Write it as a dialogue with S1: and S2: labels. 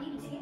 S1: ABC